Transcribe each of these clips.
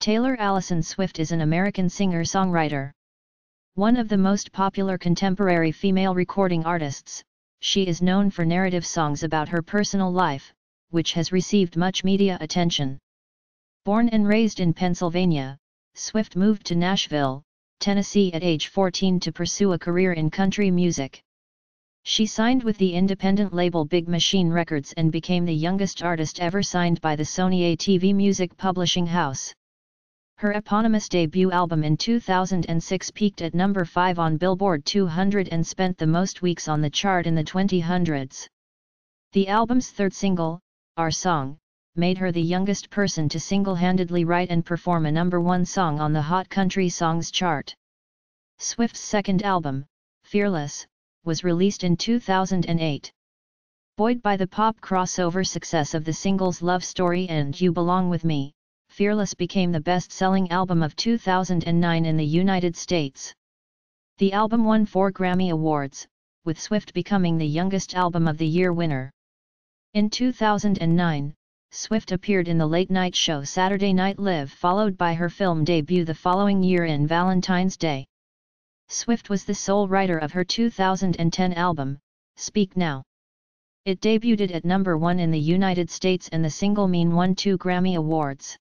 Taylor Alison Swift is an American singer-songwriter. One of the most popular contemporary female recording artists, she is known for narrative songs about her personal life, which has received much media attention. Born and raised in Pennsylvania, Swift moved to Nashville, Tennessee at age 14 to pursue a career in country music. She signed with the independent label Big Machine Records and became the youngest artist ever signed by the Sony ATV Music Publishing House. Her eponymous debut album in 2006 peaked at number 5 on Billboard 200 and spent the most weeks on the chart in the 2000s. The album's third single, Our Song, made her the youngest person to single-handedly write and perform a number one song on the Hot Country Songs chart. Swift's second album, Fearless, was released in 2008. Buoyed by the pop crossover success of the singles Love Story and You Belong With Me, Fearless became the best-selling album of 2009 in the United States. The album won four Grammy Awards, with Swift becoming the youngest Album of the Year winner. In 2009, Swift appeared in the late-night show Saturday Night Live followed by her film debut the following year in Valentine's Day. Swift was the sole writer of her 2010 album, Speak Now. It debuted at number one in the United States and the single Mean won two Grammy Awards.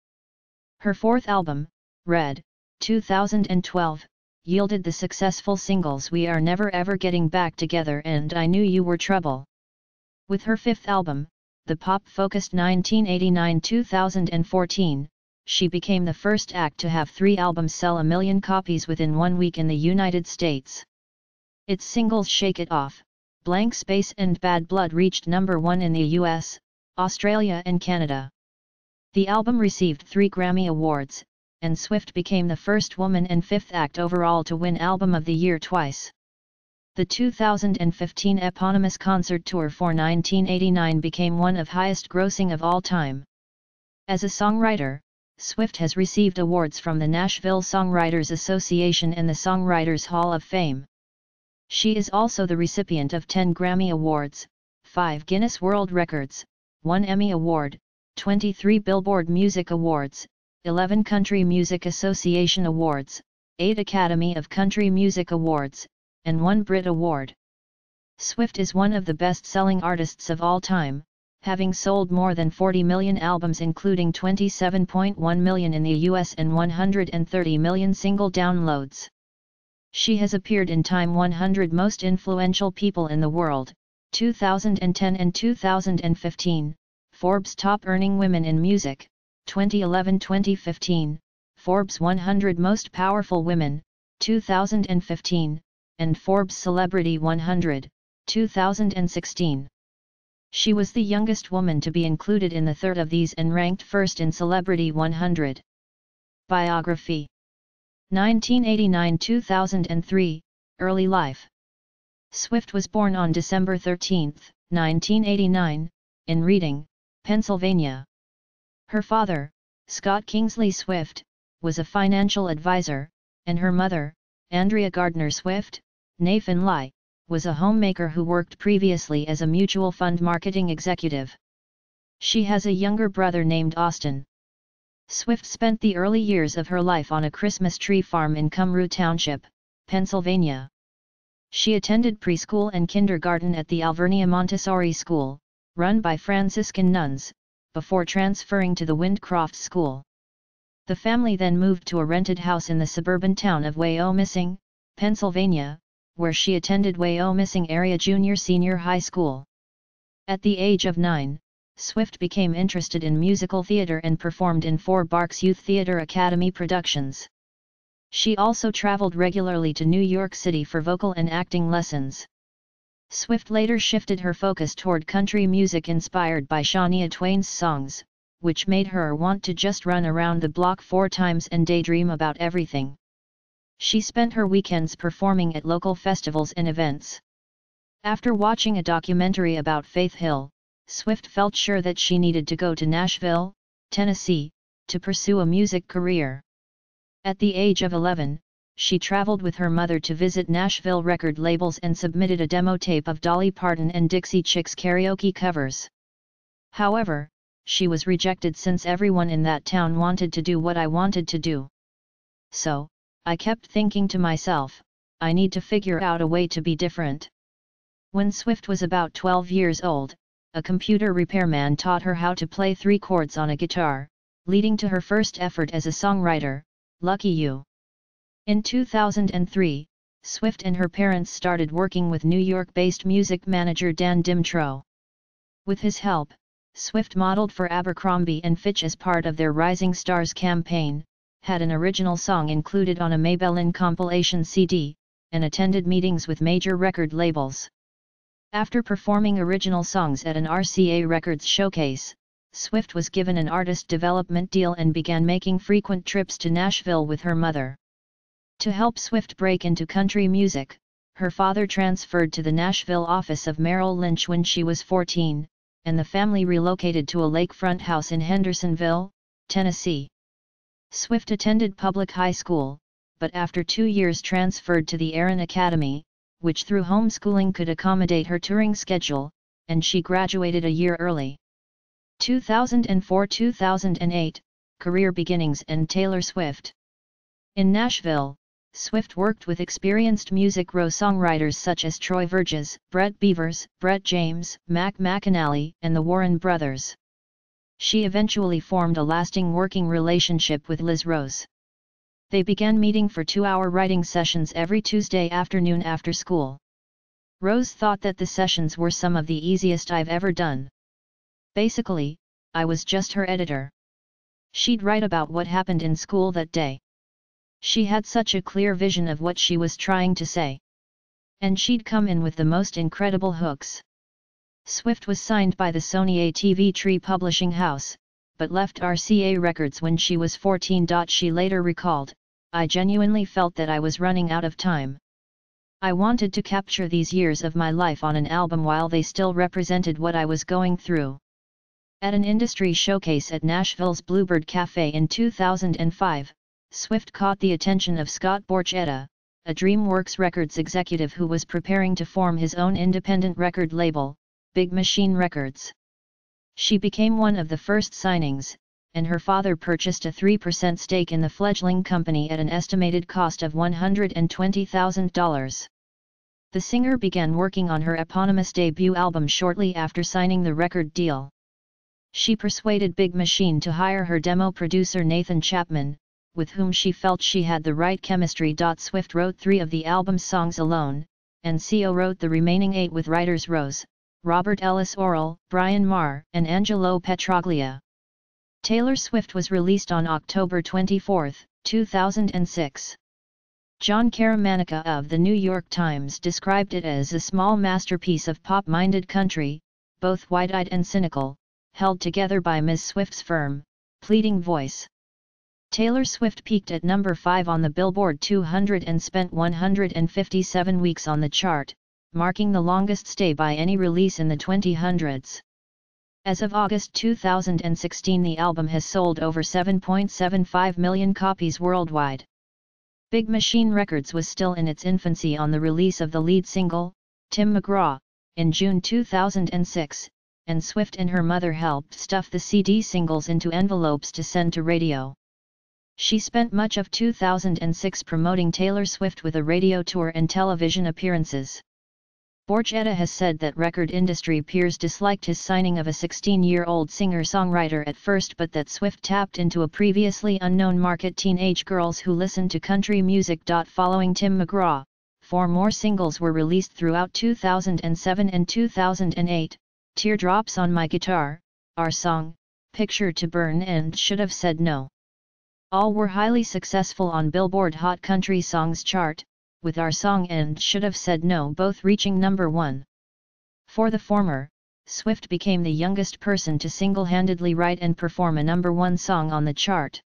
Her fourth album, Red, 2012, yielded the successful singles We Are Never Ever Getting Back Together and I Knew You Were Trouble. With her fifth album, the pop-focused 1989-2014, she became the first act to have three albums sell a million copies within one week in the United States. Its singles Shake It Off, Blank Space and Bad Blood reached number one in the US, Australia and Canada. The album received three Grammy Awards, and Swift became the first woman and fifth act overall to win Album of the Year twice. The 2015 eponymous concert tour for 1989 became one of highest grossing of all time. As a songwriter, Swift has received awards from the Nashville Songwriters Association and the Songwriters Hall of Fame. She is also the recipient of 10 Grammy Awards, 5 Guinness World Records, 1 Emmy Award, 23 Billboard Music Awards, 11 Country Music Association Awards, 8 Academy of Country Music Awards, and 1 Brit Award. Swift is one of the best-selling artists of all time, having sold more than 40 million albums including 27.1 million in the US and 130 million single downloads. She has appeared in Time 100 Most Influential People in the World, 2010 and 2015, Forbes Top Earning Women in Music, 2011-2015, Forbes 100 Most Powerful Women, 2015, and Forbes Celebrity 100, 2016. She was the youngest woman to be included in the third of these and ranked first in Celebrity 100. Biography 1989-2003, Early Life Swift was born on December 13, 1989, in Reading, Pennsylvania. Her father, Scott Kingsley Swift, was a financial advisor, and her mother, Andrea Gardner Swift, née Finlay, was a homemaker who worked previously as a mutual fund marketing executive. She has a younger brother named Austin. Swift spent the early years of her life on a Christmas tree farm in Cumru Township, Pennsylvania. She attended preschool and kindergarten at the Alvernia Montessori School, run by Franciscan nuns, before transferring to the Wyndcroft School. The family then moved to a rented house in the suburban town of Wyomissing, Pennsylvania, where she attended Wyomissing Area Junior Senior High School. At the age of nine, Swift became interested in musical theater and performed in four Berks Youth Theater Academy productions. She also traveled regularly to New York City for vocal and acting lessons. Swift later shifted her focus toward country music inspired by Shania Twain's songs, which made her want to just run around the block four times and daydream about everything. She spent her weekends performing at local festivals and events. After watching a documentary about Faith Hill, Swift felt sure that she needed to go to Nashville, Tennessee, to pursue a music career. At the age of 11, she traveled with her mother to visit Nashville record labels and submitted a demo tape of Dolly Parton and Dixie Chicks karaoke covers. However, she was rejected since everyone in that town wanted to do what I wanted to do. So, I kept thinking to myself, I need to figure out a way to be different. When Swift was about 12 years old, a computer repairman taught her how to play three chords on a guitar, leading to her first effort as a songwriter, Lucky You. In 2003, Swift and her parents started working with New York-based music manager Dan Dymtrow. With his help, Swift modeled for Abercrombie & Fitch as part of their Rising Stars campaign, had an original song included on a Maybelline compilation CD, and attended meetings with major record labels. After performing original songs at an RCA Records showcase, Swift was given an artist development deal and began making frequent trips to Nashville with her mother. To help Swift break into country music, her father transferred to the Nashville office of Merrill Lynch when she was 14, and the family relocated to a lakefront house in Hendersonville, Tennessee. Swift attended public high school, but after two years transferred to the Aaron Academy, which through homeschooling could accommodate her touring schedule, and she graduated a year early. 2004-2008, Career Beginnings and Taylor Swift In Nashville, Swift worked with experienced music row songwriters such as Troy Verges, Brett Beavers, Brett James, Mac McAnally, and the Warren Brothers. She eventually formed a lasting working relationship with Liz Rose. They began meeting for two-hour writing sessions every Tuesday afternoon after school. Rose thought that the sessions were some of the easiest I've ever done. Basically, I was just her editor. She'd write about what happened in school that day. She had such a clear vision of what she was trying to say. And she'd come in with the most incredible hooks. Swift was signed by the Sony ATV Tree Publishing House, but left RCA Records when she was 14. She later recalled, I genuinely felt that I was running out of time. I wanted to capture these years of my life on an album while they still represented what I was going through. At an industry showcase at Nashville's Bluebird Cafe in 2005, Swift caught the attention of Scott Borchetta, a DreamWorks Records executive who was preparing to form his own independent record label, Big Machine Records. She became one of the first signings, and her father purchased a 3% stake in the fledgling company at an estimated cost of $120,000. The singer began working on her eponymous debut album shortly after signing the record deal. She persuaded Big Machine to hire her demo producer Nathan Chapman, with whom she felt she had the right chemistry. Swift wrote three of the album's songs alone, and CO wrote the remaining eight with writers Rose, Robert Ellis Orrall, Brian Maher, and Angelo Petraglia. Taylor Swift was released on October 24, 2006. Jon Caramanica of The New York Times described it as a small masterpiece of pop-minded country, both wide-eyed and cynical, held together by Ms. Swift's firm, pleading voice. Taylor Swift peaked at number 5 on the Billboard 200 and spent 157 weeks on the chart, marking the longest stay by any release in the 2000s. As of August 2016 the album has sold over 7.75 million copies worldwide. Big Machine Records was still in its infancy on the release of the lead single, Tim McGraw, in June 2006, and Swift and her mother helped stuff the CD singles into envelopes to send to radio. She spent much of 2006 promoting Taylor Swift with a radio tour and television appearances. Borchetta has said that record industry peers disliked his signing of a 16-year-old singer-songwriter at first but that Swift tapped into a previously unknown market teenage girls who listen to country music. Following Tim McGraw, four more singles were released throughout 2007 and 2008, Teardrops on My Guitar, Our Song, Picture to Burn and Should Have Said No. All were highly successful on Billboard Hot Country Songs chart, with our song and Should Have Said No both reaching number one. For the former, Swift became the youngest person to single-handedly write and perform a number one song on the chart.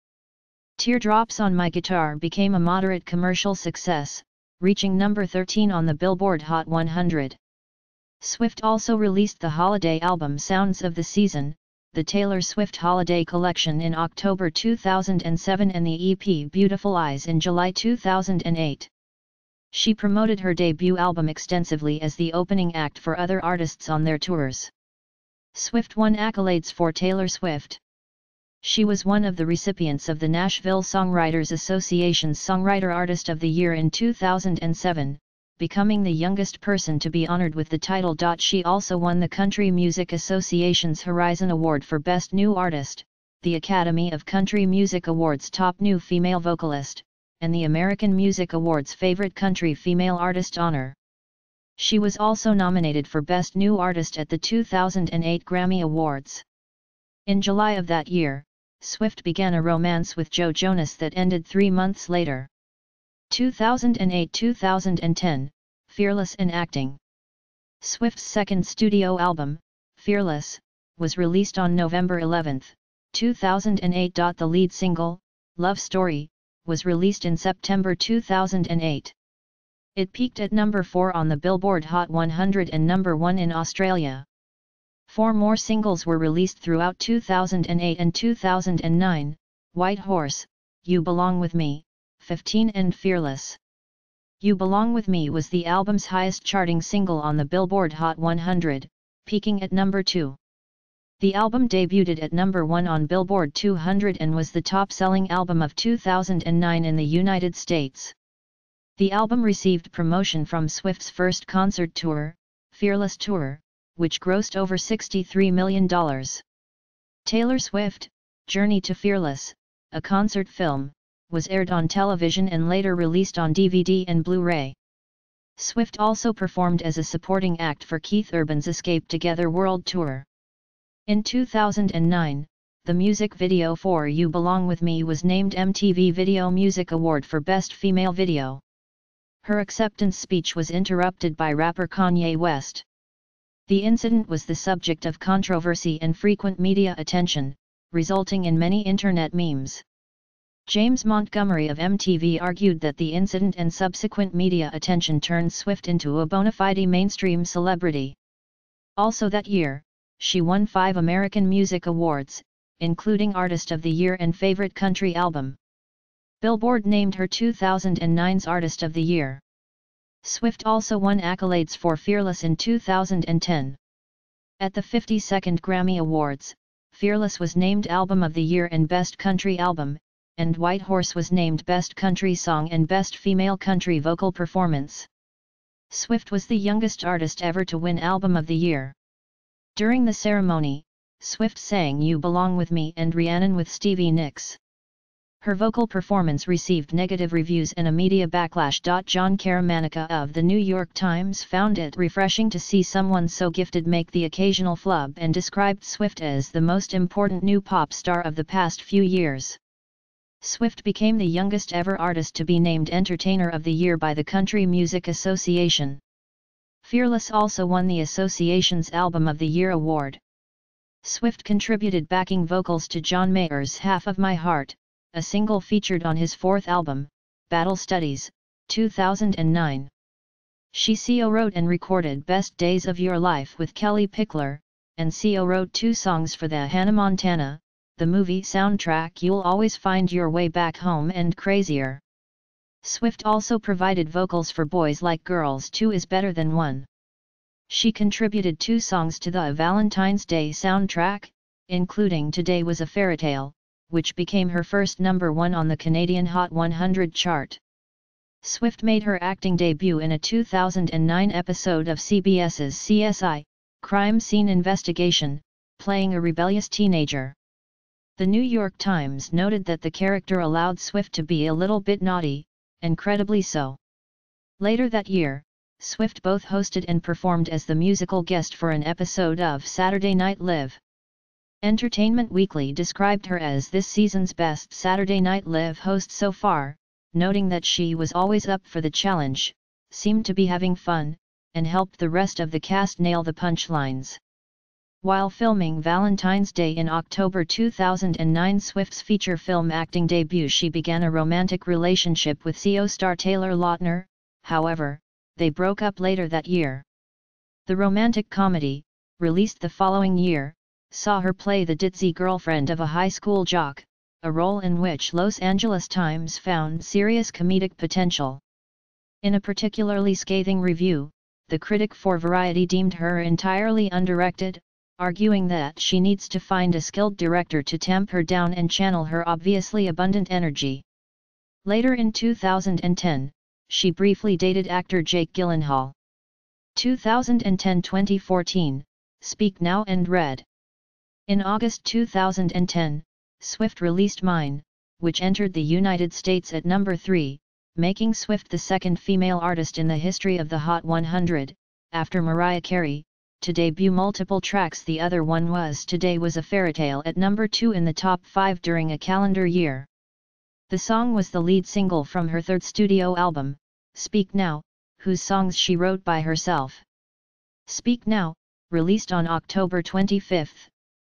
Teardrops on My Guitar became a moderate commercial success, reaching number 13 on the Billboard Hot 100. Swift also released the holiday album Sounds of the Season, the Taylor Swift Holiday Collection in October 2007 and the EP Beautiful Eyes in July 2008. She promoted her debut album extensively as the opening act for other artists on their tours. Swift won accolades for Taylor Swift. She was one of the recipients of the Nashville Songwriters Association's Songwriter Artist of the Year in 2007, becoming the youngest person to be honored with the title. She also won the Country Music Association's Horizon Award for Best New Artist, the Academy of Country Music Awards Top New Female Vocalist, and the American Music Awards Favorite Country Female Artist honor. She was also nominated for Best New Artist at the 2008 Grammy Awards. In July of that year, Swift began a romance with Joe Jonas that ended three months later. 2008-2010, Fearless in Acting Swift's second studio album, Fearless, was released on November 11, 2008. The lead single, Love Story, was released in September 2008. It peaked at number 4 on the Billboard Hot 100 and number 1 in Australia. Four more singles were released throughout 2008 and 2009, White Horse, You Belong With Me, 15 and Fearless. You Belong With Me was the album's highest charting single on the Billboard Hot 100, peaking at number 2. The album debuted at number 1 on Billboard 200 and was the top-selling album of 2009 in the United States. The album received promotion from Swift's first concert tour, Fearless Tour, which grossed over $63 million. Taylor Swift, Journey to Fearless, a concert film, was aired on television and later released on DVD and Blu-ray. Swift also performed as a supporting act for Keith Urban's Escape Together World Tour. In 2009, the music video for You Belong With Me was named MTV Video Music Award for Best Female Video. Her acceptance speech was interrupted by rapper Kanye West. The incident was the subject of controversy and frequent media attention, resulting in many internet memes. James Montgomery of MTV argued that the incident and subsequent media attention turned Swift into a bona fide mainstream celebrity. Also that year, she won five American Music Awards, including Artist of the Year and Favorite Country Album. Billboard named her 2009's Artist of the Year. Swift also won accolades for Fearless in 2010. At the 52nd Grammy Awards, Fearless was named Album of the Year and Best Country Album, and White Horse was named Best Country Song and Best Female Country Vocal Performance. Swift was the youngest artist ever to win Album of the Year. During the ceremony, Swift sang You Belong With Me and Rhiannon with Stevie Nicks. Her vocal performance received negative reviews and a media backlash. Jon Caramanica of The New York Times found it refreshing to see someone so gifted make the occasional flub and described Swift as the most important new pop star of the past few years. Swift became the youngest ever artist to be named Entertainer of the Year by the Country Music Association. Fearless also won the association's Album of the Year award. Swift contributed backing vocals to John Mayer's Half of My Heart, a single featured on his fourth album, Battle Studies, 2009. She co-wrote and recorded Best Days of Your Life with Kellie Pickler, and co-wrote two songs for the Hannah Montana, the movie soundtrack You'll Always Find Your Way Back Home and Crazier. Swift also provided vocals for Boys Like Girls 2 is Better Than One. She contributed two songs to the Valentine's Day soundtrack, including Today Was a Fairytale, which became her first number one on the Canadian Hot 100 chart. Swift made her acting debut in a 2009 episode of CBS's CSI, Crime Scene Investigation, playing a rebellious teenager. The New York Times noted that the character allowed Swift to be a little bit naughty, incredibly so. Later that year, Swift both hosted and performed as the musical guest for an episode of Saturday Night Live. Entertainment Weekly described her as this season's best Saturday Night Live host so far, noting that she was always up for the challenge, seemed to be having fun, and helped the rest of the cast nail the punchlines. While filming Valentine's Day in October 2009 Swift's feature film acting debut she began a romantic relationship with CO star Taylor Lautner, however, they broke up later that year. The romantic comedy, released the following year, saw her play the ditzy girlfriend of a high school jock, a role in which Los Angeles Times found serious comedic potential. In a particularly scathing review, the critic for Variety deemed her entirely undirected, arguing that she needs to find a skilled director to tamp her down and channel her obviously abundant energy. Later in 2010, she briefly dated actor Jake Gyllenhaal. 2010-2014, Speak Now and Red. In August 2010, Swift released Mine, which entered the United States at number 3, making Swift the second female artist in the history of the Hot 100, after Mariah Carey, to debut multiple tracks the other one was Today Was a Fairytale at number 2 in the top 5 during a calendar year. The song was the lead single from her third studio album, Speak Now, whose songs she wrote by herself. Speak Now, released on October 25,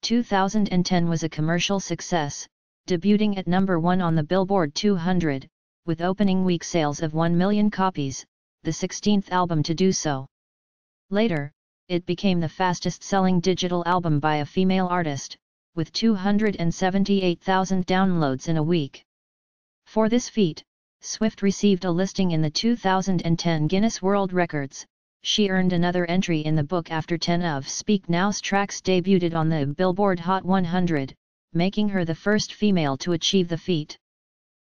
2010 was a commercial success, debuting at number 1 on the Billboard 200, with opening week sales of 1 million copies, the 16th album to do so. Later, it became the fastest-selling digital album by a female artist, with 278,000 downloads in a week. For this feat, Swift received a listing in the 2010 Guinness World Records, she earned another entry in the book after 10 of Speak Now's tracks debuted on the Billboard Hot 100, making her the first female to achieve the feat.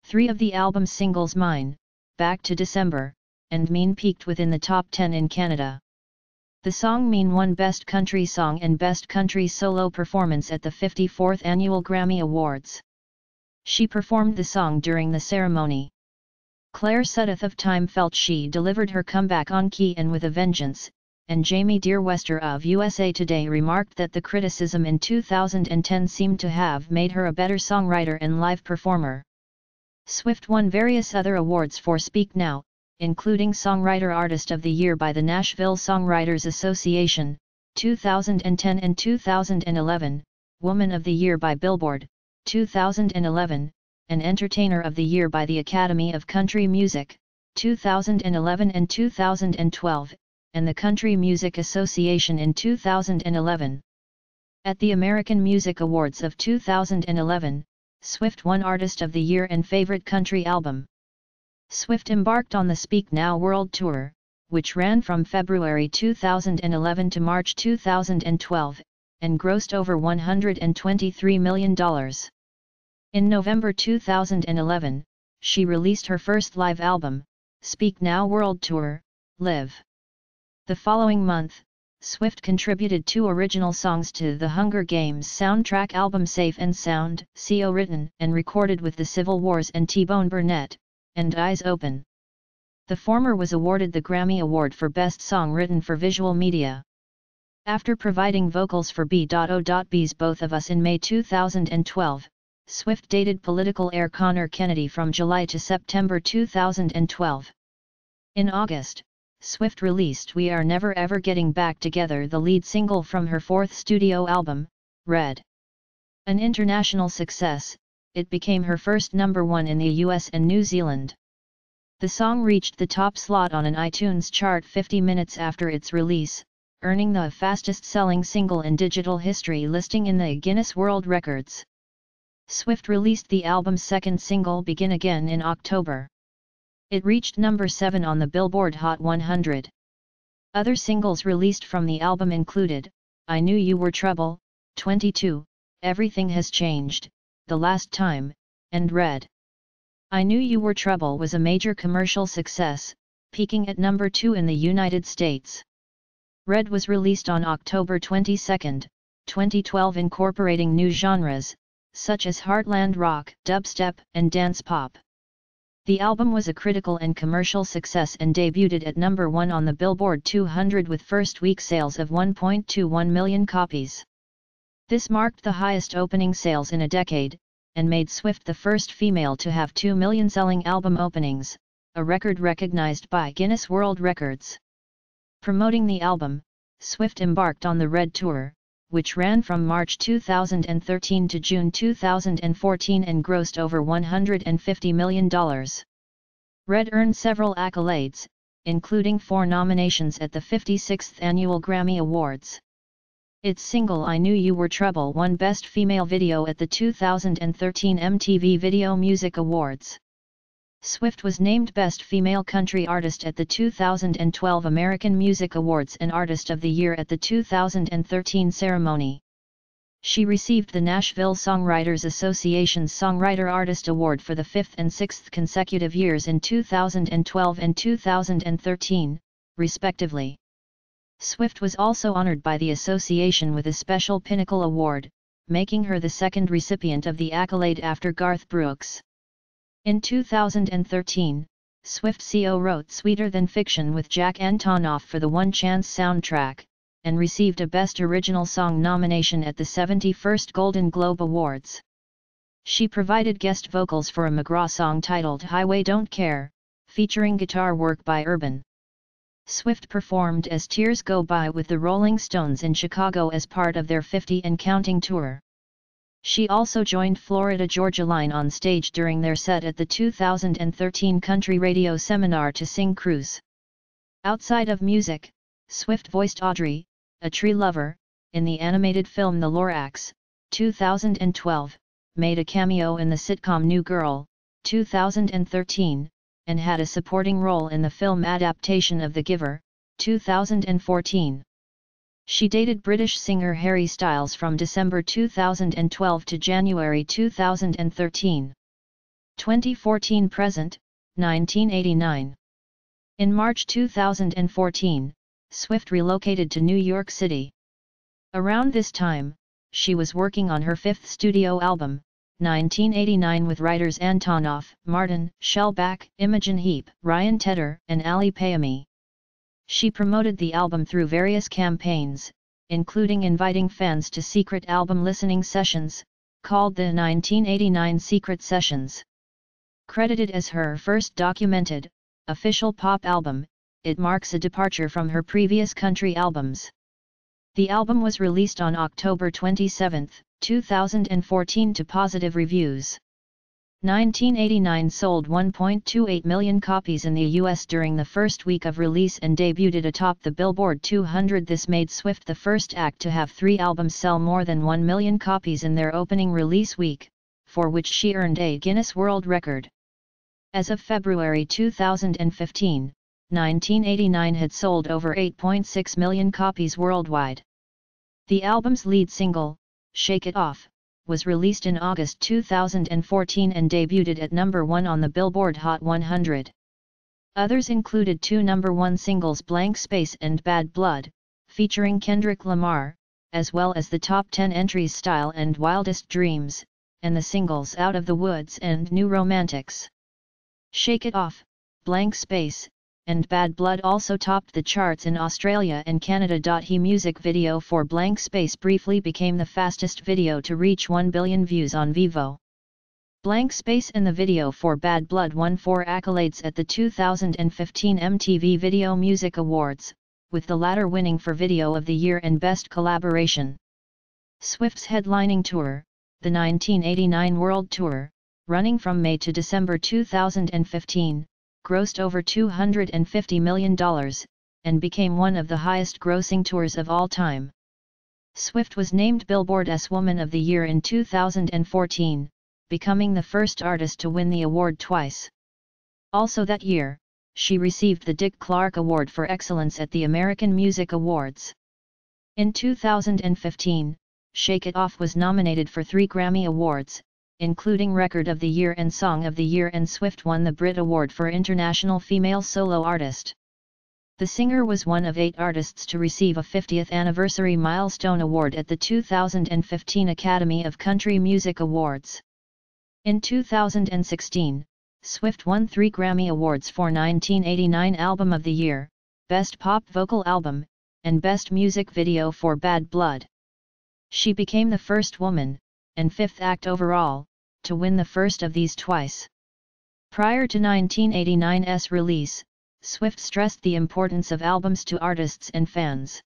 Three of the album's singles Mine, Back to December, and Mean peaked within the top 10 in Canada. The song Mean won Best Country Song and Best Country Solo Performance at the 54th Annual Grammy Awards. She performed the song during the ceremony. Claire Suddath of Time felt she delivered her comeback on key and with a vengeance, and Jamie Dearwester of USA Today remarked that the criticism in 2010 seemed to have made her a better songwriter and live performer. Swift won various other awards for Speak Now, including Songwriter Artist of the Year by the Nashville Songwriters Association, 2010 and 2011, Woman of the Year by Billboard, 2011, and Entertainer of the Year by the Academy of Country Music, 2011 and 2012, and the Country Music Association in 2011. At the American Music Awards of 2011, Swift won Artist of the Year and Favorite Country Album. Swift embarked on the Speak Now World Tour, which ran from February 2011 to March 2012, and grossed over $123 million. In November 2011, she released her first live album, Speak Now World Tour, Live. The following month, Swift contributed two original songs to the Hunger Games soundtrack album Safe and Sound, CO written and recorded with the Civil Wars and T-Bone Burnett, and Eyes Open. The former was awarded the Grammy Award for Best Song Written for Visual Media. After providing vocals for B.O.B's Both of Us in May 2012, Swift dated political heir Conor Kennedy from July to September 2012. In August, Swift released We Are Never Ever Getting Back Together the lead single from her fourth studio album, Red. An international success, it became her first number one in the US and New Zealand. The song reached the top slot on an iTunes chart 50 minutes after its release, earning the fastest-selling single in digital history listing in the Guinness World Records. Swift released the album's second single Begin Again in October. It reached number 7 on the Billboard Hot 100. Other singles released from the album included, I Knew You Were Trouble, 22, Everything Has Changed, The Last Time, and Red. I Knew You Were Trouble was a major commercial success, peaking at number 2 in the United States. Red was released on October 22, 2012 incorporating new genres, such as Heartland rock, dubstep, and dance pop. The album was a critical and commercial success and debuted at number 1 on the Billboard 200 with first week sales of 1.21 million copies. This marked the highest opening sales in a decade, and made Swift the first female to have 2 million selling album openings, a record recognized by Guinness World Records. Promoting the album, Swift embarked on the Red Tour, which ran from March 2013 to June 2014 and grossed over $150 million. Red earned several accolades, including four nominations at the 56th Annual Grammy Awards. Its single I Knew You Were Trouble won Best Female Video at the 2013 MTV Video Music Awards. Swift was named Best Female Country Artist at the 2012 American Music Awards and Artist of the Year at the 2013 ceremony. She received the Nashville Songwriters Association's Songwriter Artist Award for the fifth and sixth consecutive years in 2012 and 2013, respectively. Swift was also honored by the association with a special Pinnacle Award, making her the second recipient of the accolade after Garth Brooks. In 2013, Swift CO wrote Sweeter Than Fiction with Jack Antonoff for the One Chance soundtrack, and received a Best Original Song nomination at the 71st Golden Globe Awards. She provided guest vocals for a McGraw song titled Highway Don't Care, featuring guitar work by Urban. Swift performed as Tears Go By with the Rolling Stones in Chicago as part of their 50 and Counting tour. She also joined Florida Georgia Line on stage during their set at the 2013 Country Radio Seminar to Sing Cruise. Outside of music, Swift voiced Audrey, a tree lover, in the animated film The Lorax, 2012, made a cameo in the sitcom New Girl, 2013, and had a supporting role in the film adaptation of The Giver, 2014. She dated British singer Harry Styles from December 2012 to January 2013. 2014 present, 1989. In March 2014, Swift relocated to New York City. Around this time, she was working on her fifth studio album, 1989 with writers Antonoff, Martin, Shellback, Imogen Heap, Ryan Tedder, and Ali Payami. She promoted the album through various campaigns, including inviting fans to secret album listening sessions, called the 1989 Secret Sessions. Credited as her first documented, official pop album, it marks a departure from her previous country albums. The album was released on October 27, 2014 to positive reviews. 1989 sold 1.28 million copies in the US during the first week of release and debuted atop the Billboard 200. This made Swift the first act to have three albums sell more than 1 million copies in their opening release week, for which she earned a Guinness World Record. As of February 2015, 1989 had sold over 8.6 million copies worldwide. The album's lead single, Shake It Off, was released in August 2014 and debuted at number 1 on the Billboard Hot 100. Others included two number 1 singles Blank Space and Bad Blood, featuring Kendrick Lamar, as well as the top 10 entries Style and Wildest Dreams, and the singles Out of the Woods and New Romantics. Shake It Off, Blank Space, and Bad Blood also topped the charts in Australia and Canada. He music video for Blank Space briefly became the fastest video to reach 1 billion views on Vevo. Blank Space and the video for Bad Blood won four accolades at the 2015 MTV Video Music Awards, with the latter winning for Video of the Year and Best Collaboration. Swift's headlining tour, the 1989 World Tour, running from May to December 2015, grossed over $250 million, and became one of the highest grossing tours of all time. Swift was named Billboard's Woman of the Year in 2014, becoming the first artist to win the award twice. Also that year, she received the Dick Clark Award for Excellence at the American Music Awards. In 2015, Shake It Off was nominated for three Grammy Awards, including Record of the Year and Song of the Year and Swift won the Brit Award for International Female Solo Artist. The singer was one of eight artists to receive a 50th Anniversary Milestone Award at the 2015 Academy of Country Music Awards. In 2016, Swift won three Grammy Awards for 1989 Album of the Year, Best Pop Vocal Album, and Best Music Video for Bad Blood. She became the first woman, and fifth act overall, to win the first of these twice. Prior to 1989's release, Swift stressed the importance of albums to artists and fans.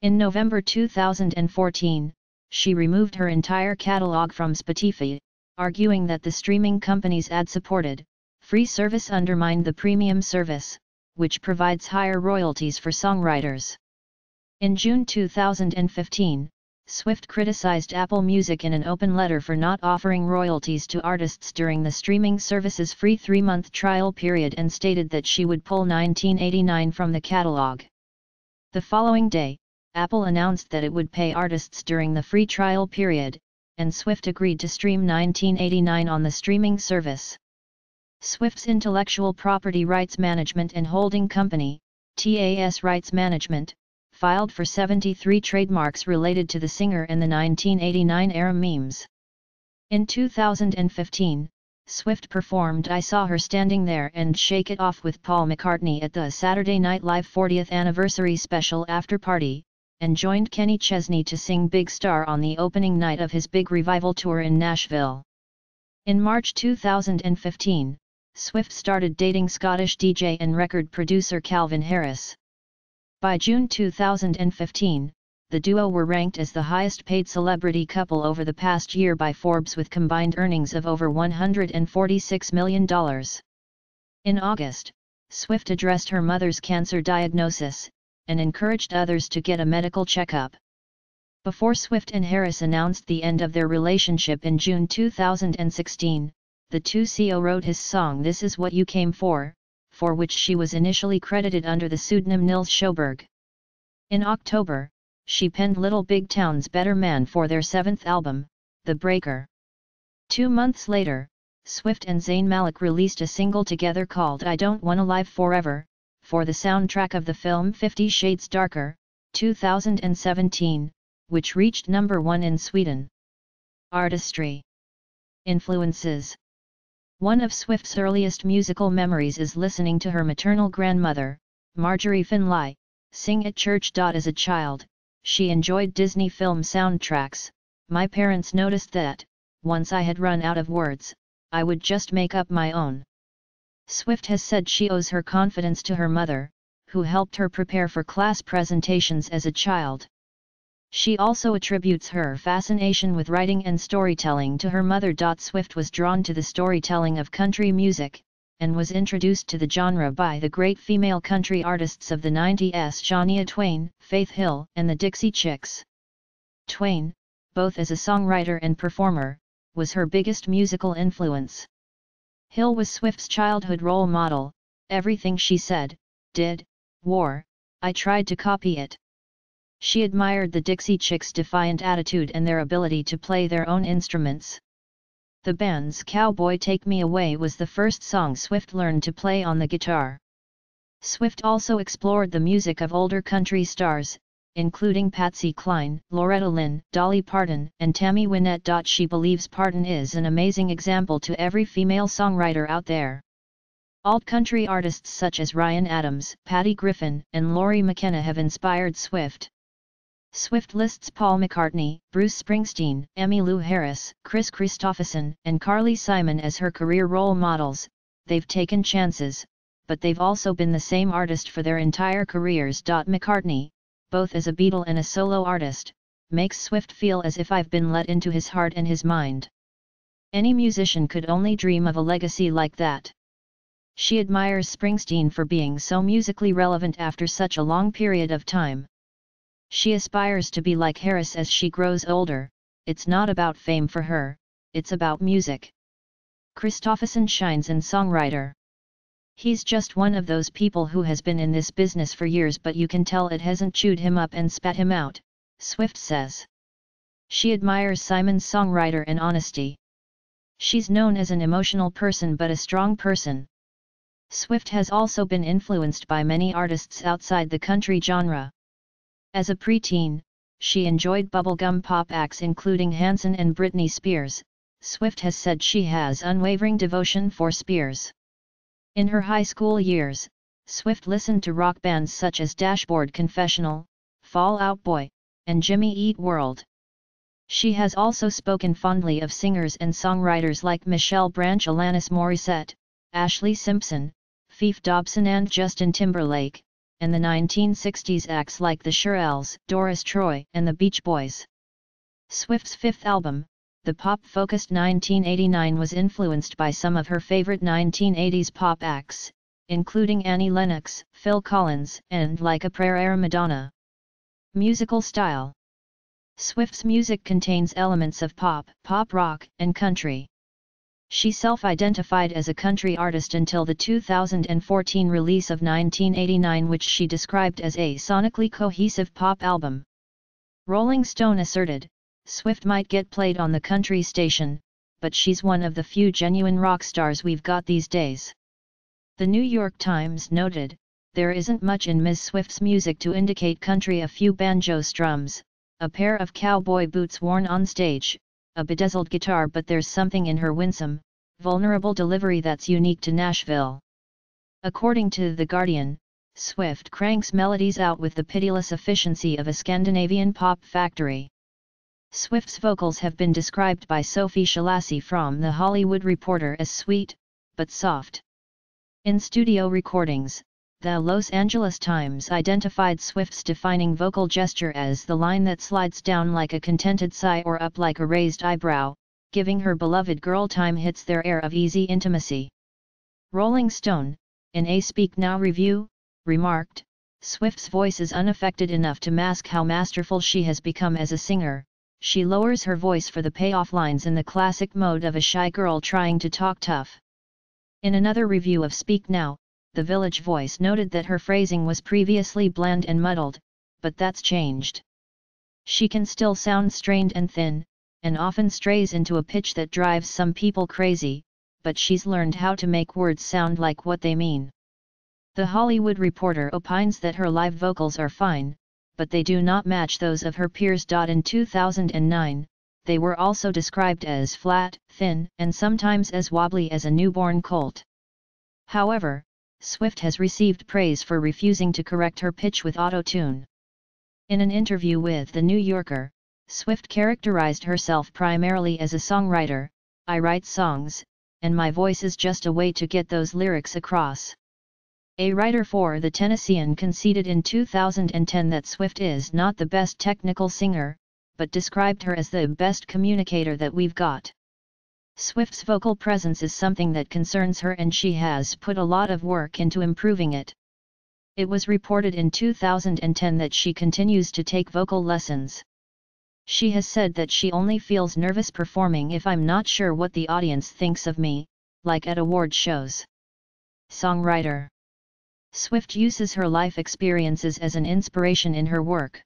In November 2014, she removed her entire catalog from Spotify, arguing that the streaming company's ad-supported, free service undermined the premium service, which provides higher royalties for songwriters. In June 2015, Swift criticized Apple Music in an open letter for not offering royalties to artists during the streaming service's free three-month trial period and stated that she would pull 1989 from the catalog. The following day, Apple announced that it would pay artists during the free trial period, and Swift agreed to stream 1989 on the streaming service. Swift's intellectual property rights management and holding company, TAS Rights Management, filed for 73 trademarks related to the singer and the 1989-era memes. In 2015, Swift performed I Saw Her Standing There and Shake It Off with Paul McCartney at the Saturday Night Live 40th Anniversary Special After Party, and joined Kenny Chesney to sing Big Star on the opening night of his big revival tour in Nashville. In March 2015, Swift started dating Scottish DJ and record producer Calvin Harris. By June 2015, the duo were ranked as the highest paid celebrity couple over the past year by Forbes with combined earnings of over $146 million. In August, Swift addressed her mother's cancer diagnosis, and encouraged others to get a medical checkup. Before Swift and Harris announced the end of their relationship in June 2016, the two CO wrote his song This Is What You Came For, for which she was initially credited under the pseudonym Nils Sjoberg. In October, she penned Little Big Town's Better Man for their seventh album, The Breaker. Two months later, Swift and Zayn Malik released a single together called I Don't Wanna Live Forever, for the soundtrack of the film Fifty Shades Darker, 2017, which reached number one in Sweden. Artistry Influences one of Swift's earliest musical memories is listening to her maternal grandmother, Marjorie Finlay, sing at church. As a child, she enjoyed Disney film soundtracks. My parents noticed that, once I had run out of words, I would just make up my own. Swift has said she owes her confidence to her mother, who helped her prepare for class presentations as a child. She also attributes her fascination with writing and storytelling to her mother. Swift was drawn to the storytelling of country music, and was introduced to the genre by the great female country artists of the 90s Shania Twain, Faith Hill, and the Dixie Chicks. Twain, both as a songwriter and performer, was her biggest musical influence. Hill was Swift's childhood role model, everything she said, did, wore, I tried to copy it. She admired the Dixie Chicks' defiant attitude and their ability to play their own instruments. The band's Cowboy Take Me Away was the first song Swift learned to play on the guitar. Swift also explored the music of older country stars, including Patsy Cline, Loretta Lynn, Dolly Parton, and Tammy Wynette. She believes Parton is an amazing example to every female songwriter out there. Alt country artists such as Ryan Adams, Patty Griffin, and Lori McKenna have inspired Swift. Swift lists Paul McCartney, Bruce Springsteen, Emmylou Harris, Kris Kristofferson, and Carly Simon as her career role models, they've taken chances, but they've also been the same artist for their entire careers. McCartney, both as a Beatle and a solo artist, makes Swift feel as if I've been let into his heart and his mind. Any musician could only dream of a legacy like that. She admires Springsteen for being so musically relevant after such a long period of time. She aspires to be like Harris as she grows older, it's not about fame for her, it's about music. Kristofferson shines in songwriter. He's just one of those people who has been in this business for years but you can tell it hasn't chewed him up and spat him out, Swift says. She admires Simon's songwriter and honesty. She's known as an emotional person but a strong person. Swift has also been influenced by many artists outside the country genre. As a preteen, she enjoyed bubblegum pop acts including Hanson and Britney Spears. Swift has said she has unwavering devotion for Spears. In her high school years, Swift listened to rock bands such as Dashboard Confessional, Fall Out Boy, and Jimmy Eat World. She has also spoken fondly of singers and songwriters like Michelle Branch Alanis Morissette, Ashlee Simpson, Fefe Dobson and Justin Timberlake, and the 1960s acts like the Shirelles, Doris Troy, and the Beach Boys. Swift's fifth album, the pop-focused 1989 was influenced by some of her favorite 1980s pop acts, including Annie Lennox, Phil Collins, and Like a Prayer era Madonna. Musical style Swift's music contains elements of pop, pop rock, and country. She self-identified as a country artist until the 2014 release of 1989 which she described as a sonically cohesive pop album. Rolling Stone asserted, Swift might get played on the country station, but she's one of the few genuine rock stars we've got these days. The New York Times noted, there isn't much in Ms. Swift's music to indicate country a few banjo strums, a pair of cowboy boots worn on stage, a bedazzled guitar but there's something in her winsome, vulnerable delivery that's unique to Nashville. According to The Guardian, Swift cranks melodies out with the pitiless efficiency of a Scandinavian pop factory. Swift's vocals have been described by Sophie Schillaci from The Hollywood Reporter as sweet, but soft. In studio recordings, the Los Angeles Times identified Swift's defining vocal gesture as the line that slides down like a contented sigh or up like a raised eyebrow, giving her beloved girl time hits their air of easy intimacy. Rolling Stone, in a Speak Now review, remarked, Swift's voice is unaffected enough to mask how masterful she has become as a singer, she lowers her voice for the payoff lines in the classic mode of a shy girl trying to talk tough. In another review of Speak Now, the Village Voice noted that her phrasing was previously bland and muddled, but that's changed. She can still sound strained and thin, and often strays into a pitch that drives some people crazy, but she's learned how to make words sound like what they mean. The Hollywood Reporter opines that her live vocals are fine, but they do not match those of her peers. In 2009, they were also described as flat, thin, and sometimes as wobbly as a newborn colt. However, Swift has received praise for refusing to correct her pitch with auto-tune. In an interview with The New Yorker, Swift characterized herself primarily as a songwriter, I write songs, and my voice is just a way to get those lyrics across. A writer for The Tennessean conceded in 2010 that Swift is not the best technical singer, but described her as the best communicator that we've got. Swift's vocal presence is something that concerns her and she has put a lot of work into improving it. It was reported in 2010 that she continues to take vocal lessons. She has said that she only feels nervous performing if I'm not sure what the audience thinks of me, like at award shows. Songwriter Swift uses her life experiences as an inspiration in her work.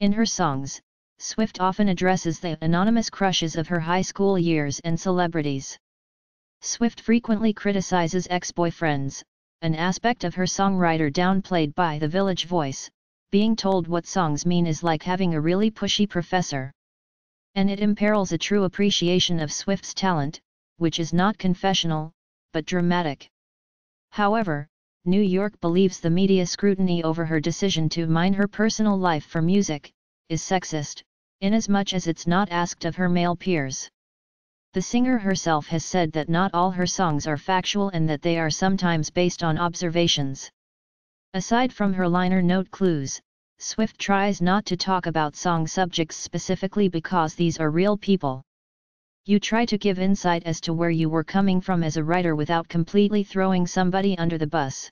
In her songs, Swift often addresses the anonymous crushes of her high school years and celebrities. Swift frequently criticizes ex-boyfriends, an aspect of her songwriter downplayed by the Village Voice, being told what songs mean is like having a really pushy professor. And it imperils a true appreciation of Swift's talent, which is not confessional, but dramatic. However, New York believes the media scrutiny over her decision to mine her personal life for music, is sexist, inasmuch as it's not asked of her male peers. The singer herself has said that not all her songs are factual and that they are sometimes based on observations. Aside from her liner note clues, Swift tries not to talk about song subjects specifically because these are real people. You try to give insight as to where you were coming from as a writer without completely throwing somebody under the bus.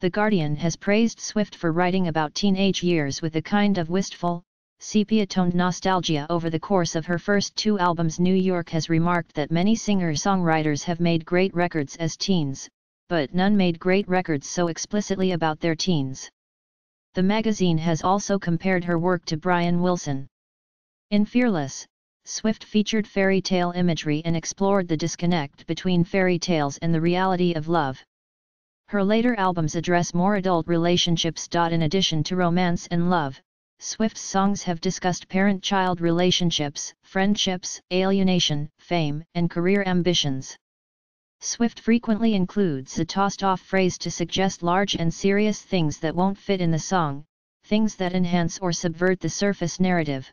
The Guardian has praised Swift for writing about teenage years with a kind of wistful, sepia-toned nostalgia over the course of her first two albums New York has remarked that many singer-songwriters have made great records as teens, but none made great records so explicitly about their teens. The magazine has also compared her work to Brian Wilson. In Fearless, Swift featured fairy tale imagery and explored the disconnect between fairy tales and the reality of love. Her later albums address more adult relationships. In addition to romance and love, Swift's songs have discussed parent-child relationships, friendships, alienation, fame, and career ambitions. Swift frequently includes a tossed-off phrase to suggest large and serious things that won't fit in the song, things that enhance or subvert the surface narrative.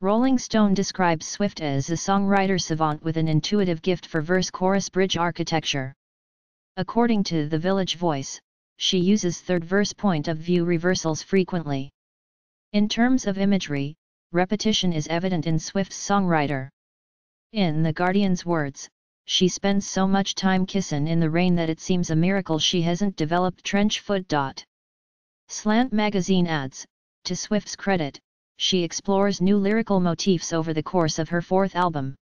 Rolling Stone describes Swift as a songwriter savant with an intuitive gift for verse-chorus bridge architecture. According to The Village Voice, she uses third-verse point-of-view reversals frequently. In terms of imagery, repetition is evident in Swift's songwriter. In The Guardian's words, she spends so much time kissin' in the rain that it seems a miracle she hasn't developed trench foot. Slant magazine adds, to Swift's credit, she explores new lyrical motifs over the course of her fourth album.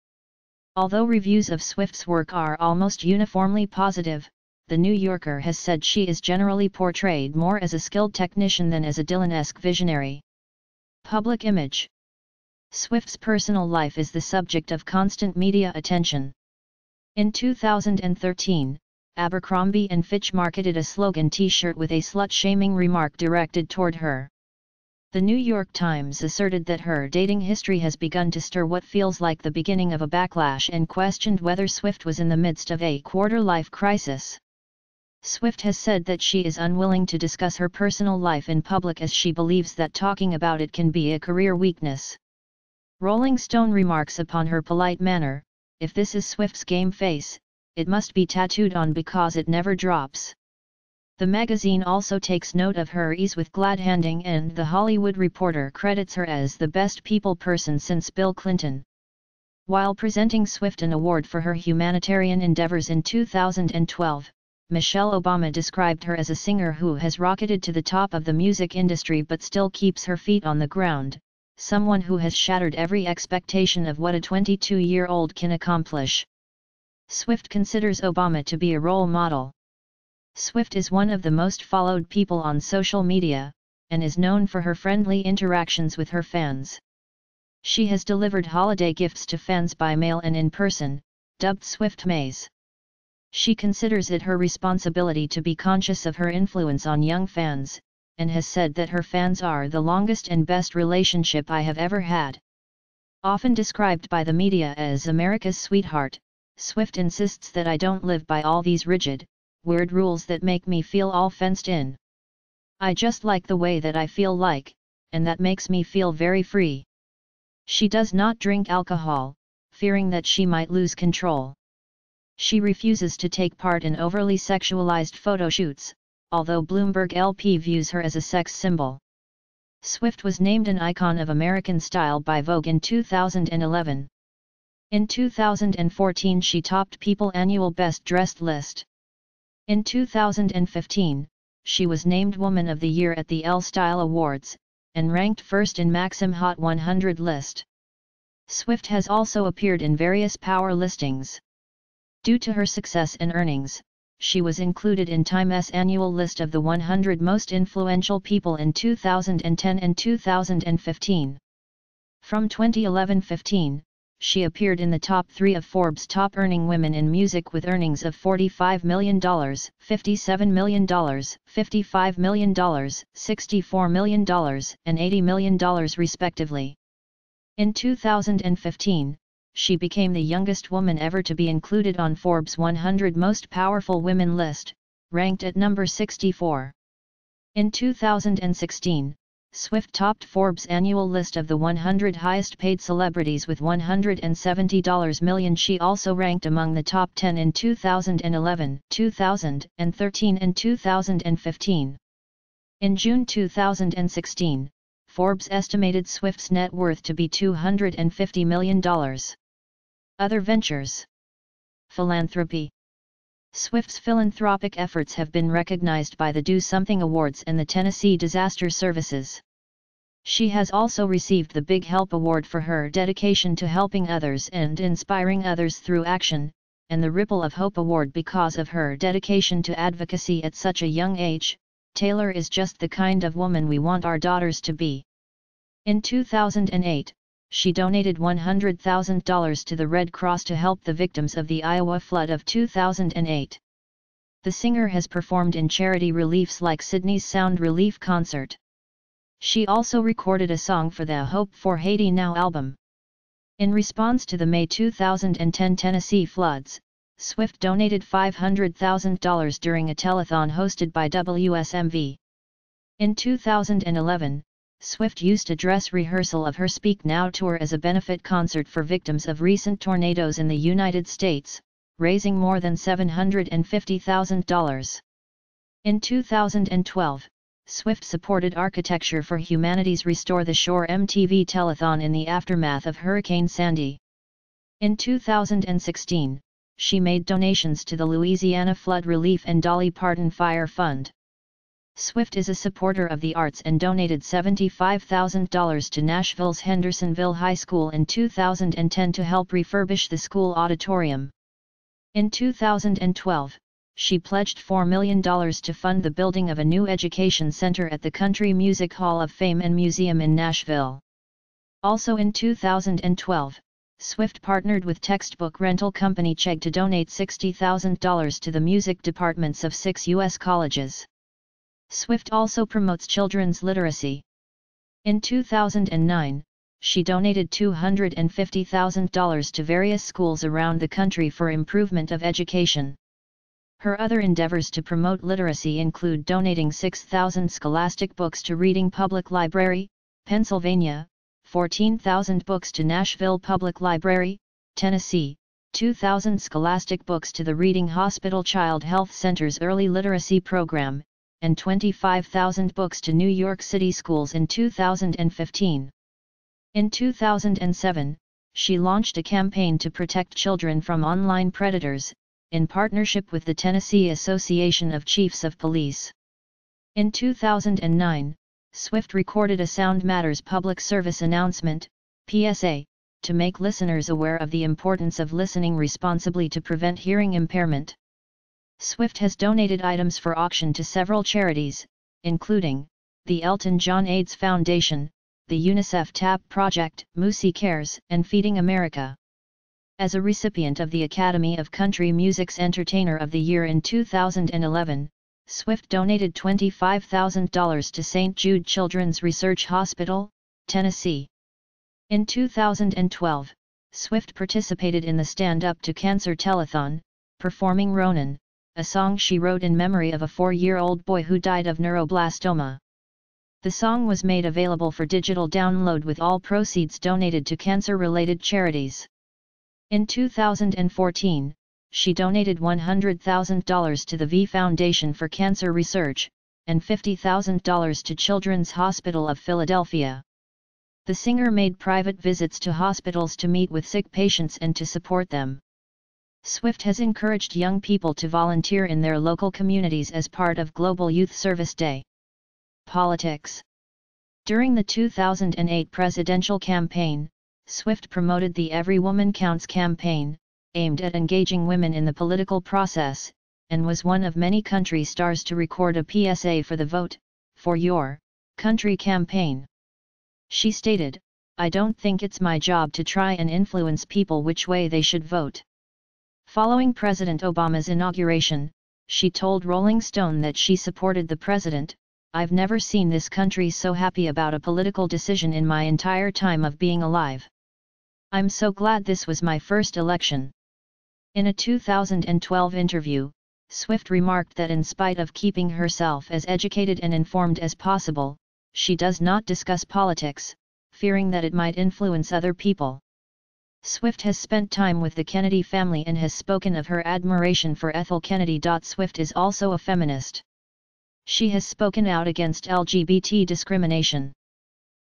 Although reviews of Swift's work are almost uniformly positive, The New Yorker has said she is generally portrayed more as a skilled technician than as a Dylan-esque visionary. Public image Swift's personal life is the subject of constant media attention. In 2013, Abercrombie & Fitch marketed a slogan t-shirt with a slut-shaming remark directed toward her. The New York Times asserted that her dating history has begun to stir what feels like the beginning of a backlash and questioned whether Swift was in the midst of a quarter-life crisis. Swift has said that she is unwilling to discuss her personal life in public as she believes that talking about it can be a career weakness. Rolling Stone remarks upon her polite manner, if this is Swift's game face, it must be tattooed on because it never drops. The magazine also takes note of her ease with glad-handing and The Hollywood Reporter credits her as the best people person since Bill Clinton. While presenting Swift an award for her humanitarian endeavors in 2012, Michelle Obama described her as a singer who has rocketed to the top of the music industry but still keeps her feet on the ground, someone who has shattered every expectation of what a 22-year-old can accomplish. Swift considers Obama to be a role model. Swift is one of the most followed people on social media, and is known for her friendly interactions with her fans. She has delivered holiday gifts to fans by mail and in person, dubbed Swiftmas. She considers it her responsibility to be conscious of her influence on young fans, and has said that her fans are the longest and best relationship I have ever had. Often described by the media as America's sweetheart, Swift insists that I don't live by all these rigid, weird rules that make me feel all fenced in. I just like the way that I feel like, and that makes me feel very free. She does not drink alcohol, fearing that she might lose control. She refuses to take part in overly sexualized photo shoots, although Bloomberg LP views her as a sex symbol. Swift was named an icon of American style by Vogue in 2011. In 2014 she topped People annual Best Dressed list. In 2015, she was named Woman of the Year at the Elle Style Awards, and ranked first in Maxim Hot 100 list. Swift has also appeared in various power listings. Due to her success and earnings, she was included in Time's annual list of the 100 most influential people in 2010 and 2015. From 2011-15, she appeared in the top three of Forbes' top-earning women in music with earnings of $45 million, $57 million, $55 million, $64 million, and $80 million respectively. In 2015, she became the youngest woman ever to be included on Forbes' 100 Most Powerful Women list, ranked at number 64. In 2016, Swift topped Forbes' annual list of the 100 highest paid celebrities with $170 million. She also ranked among the top 10 in 2011, 2013 and 2015. In June 2016, Forbes estimated Swift's net worth to be $250 million. Other ventures Philanthropy Swift's philanthropic efforts have been recognized by the Do Something Awards and the Tennessee Disaster Services. She has also received the Big Help Award for her dedication to helping others and inspiring others through action, and the Ripple of Hope Award because of her dedication to advocacy at such a young age. Taylor is just the kind of woman we want our daughters to be. In 2008, she donated $100,000 to the Red Cross to help the victims of the Iowa flood of 2008. The singer has performed in charity reliefs like Sydney's Sound Relief Concert. She also recorded a song for the Hope for Haiti Now album. In response to the May 2010 Tennessee floods, Swift donated $500,000 during a telethon hosted by WSMV. In 2011, Swift used a dress rehearsal of her Speak Now tour as a benefit concert for victims of recent tornadoes in the United States, raising more than $750,000. In 2012, Swift supported Architecture for Humanity's Restore the Shore MTV telethon in the aftermath of Hurricane Sandy. In 2016, she made donations to the Louisiana Flood Relief and Dolly Parton Fire Fund. Swift is a supporter of the arts and donated $75,000 to Nashville's Hendersonville High School in 2010 to help refurbish the school auditorium. In 2012, she pledged $4 million to fund the building of a new education center at the Country Music Hall of Fame and Museum in Nashville. Also in 2012, Swift partnered with textbook rental company Chegg to donate $60,000 to the music departments of six U.S. colleges. Swift also promotes children's literacy. In 2009, she donated $250,000 to various schools around the country for improvement of education. Her other endeavors to promote literacy include donating 6,000 scholastic books to Reading Public Library, Pennsylvania, 14,000 books to Nashville Public Library, Tennessee, 2,000 scholastic books to the Reading Hospital Child Health Center's Early Literacy Program, and 25,000 books to New York City schools in 2015. In 2007, she launched a campaign to protect children from online predators, in partnership with the Tennessee Association of Chiefs of Police. In 2009, Swift recorded a Sound Matters public service announcement, PSA, to make listeners aware of the importance of listening responsibly to prevent hearing impairment. Swift has donated items for auction to several charities, including the Elton John AIDS Foundation, the UNICEF TAP Project, MusiCares, and Feeding America. As a recipient of the Academy of Country Music's Entertainer of the Year in 2011, Swift donated $25,000 to St. Jude Children's Research Hospital, Tennessee. In 2012, Swift participated in the Stand Up to Cancer Telethon, performing Ronan, a song she wrote in memory of a four-year-old boy who died of neuroblastoma. The song was made available for digital download with all proceeds donated to cancer-related charities. In 2014, she donated $100,000 to the V Foundation for Cancer Research, and $50,000 to Children's Hospital of Philadelphia. The singer made private visits to hospitals to meet with sick patients and to support them. Swift has encouraged young people to volunteer in their local communities as part of Global Youth Service Day. Politics During the 2008 presidential campaign, Swift promoted the Every Woman Counts campaign, aimed at engaging women in the political process, and was one of many country stars to record a PSA for the Vote, for Your, Country campaign. She stated, I don't think it's my job to try and influence people which way they should vote. Following President Obama's inauguration, she told Rolling Stone that she supported the president, I've never seen this country so happy about a political decision in my entire time of being alive. I'm so glad this was my first election. In a 2012 interview, Swift remarked that in spite of keeping herself as educated and informed as possible, she does not discuss politics, fearing that it might influence other people. Swift has spent time with the Kennedy family and has spoken of her admiration for Ethel Kennedy. Swift is also a feminist. She has spoken out against LGBT discrimination.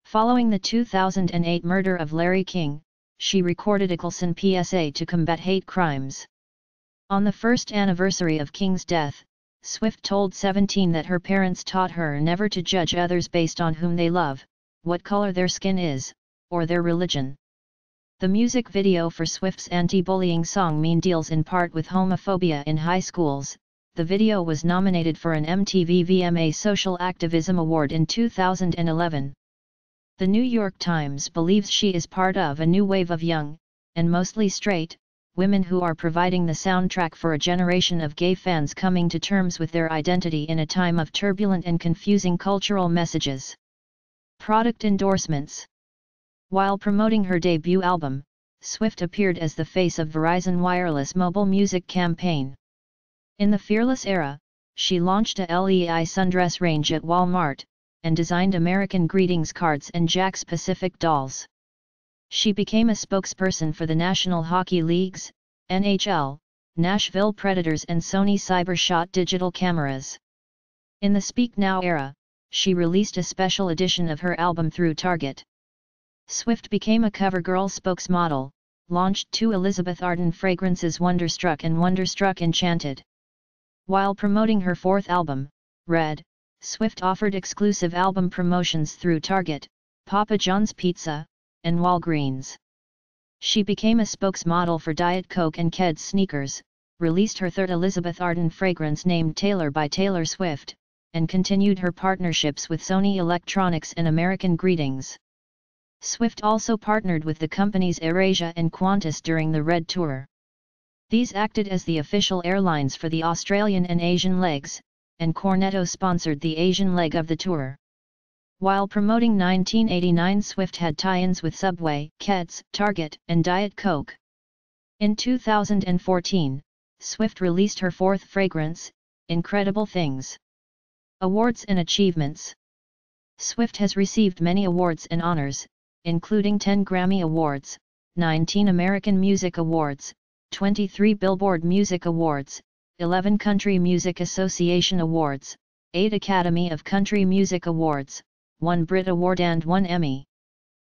Following the 2008 murder of Larry King, she recorded a Colson PSA to combat hate crimes. On the first anniversary of King's death, Swift told 17 that her parents taught her never to judge others based on whom they love, what color their skin is, or their religion. The music video for Swift's anti-bullying song Mean deals in part with homophobia in high schools. The video was nominated for an MTV VMA Social Activism Award in 2011. The New York Times believes she is part of a new wave of young, and mostly straight, women who are providing the soundtrack for a generation of gay fans coming to terms with their identity in a time of turbulent and confusing cultural messages. Product endorsements While promoting her debut album, Swift appeared as the face of Verizon Wireless mobile music campaign. In the Fearless era, she launched a LEI sundress range at Walmart, and designed American greetings cards and Jakks Pacific dolls. She became a spokesperson for the National Hockey Leagues, NHL, Nashville Predators and Sony CyberShot digital cameras. In the Speak Now era, she released a special edition of her album through Target. Swift became a CoverGirl spokesmodel, launched two Elizabeth Arden fragrances Wonderstruck and Wonderstruck Enchanted. While promoting her fourth album, Red, Swift offered exclusive album promotions through Target, Papa John's Pizza, and Walgreens. She became a spokesmodel for Diet Coke and Keds sneakers, released her third Elizabeth Arden fragrance named Taylor by Taylor Swift, and continued her partnerships with Sony Electronics and American Greetings. Swift also partnered with the companies AirAsia and Qantas during the Red Tour. These acted as the official airlines for the Australian and Asian legs, and Cornetto sponsored the Asian leg of the tour. While promoting 1989 Swift had tie-ins with Subway, Keds, Target, and Diet Coke. In 2014, Swift released her fourth fragrance, Incredible Things. Awards and Achievements Swift has received many awards and honors, including 10 Grammy Awards, 19 American Music Awards, 23 Billboard Music Awards, 11 Country Music Association Awards, 8 Academy of Country Music Awards, 1 Brit Award and 1 Emmy.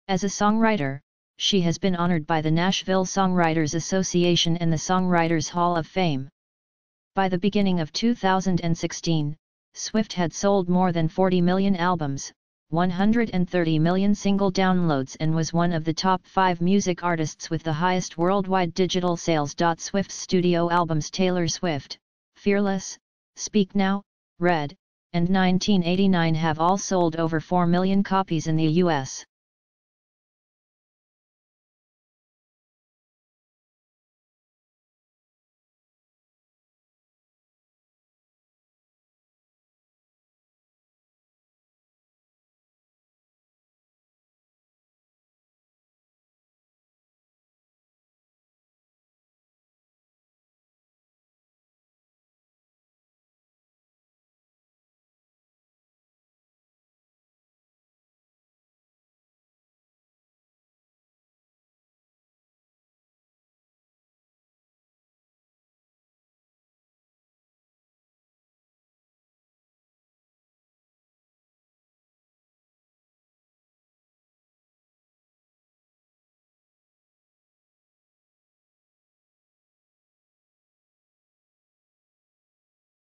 As a songwriter, she has been honored by the Nashville Songwriters Association and the Songwriters Hall of Fame. By the beginning of 2016, Swift had sold more than 40 million albums, 130 million single downloads and was one of the top 5 music artists with the highest worldwide digital sales. Swift's studio albums Taylor Swift, Fearless, Speak Now, Red, and 1989 have all sold over 4 million copies in the US.